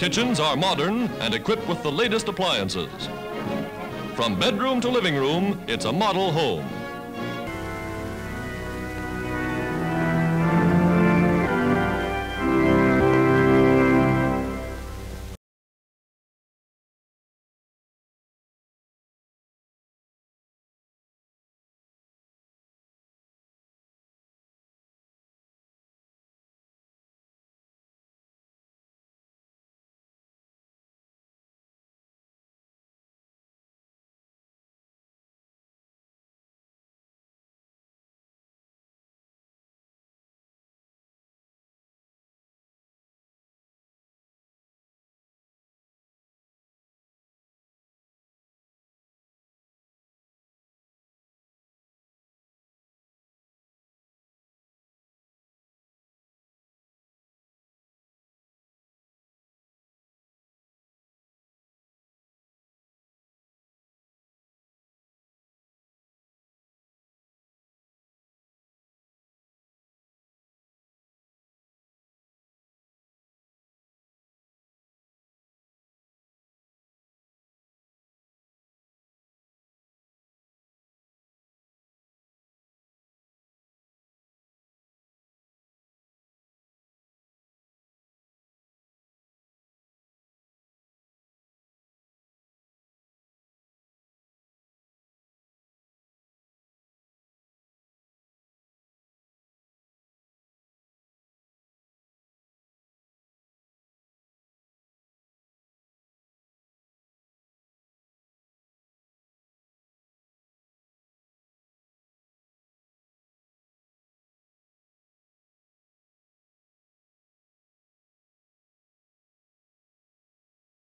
kitchens are modern and equipped with the latest appliances. From bedroom to living room, it's a model home.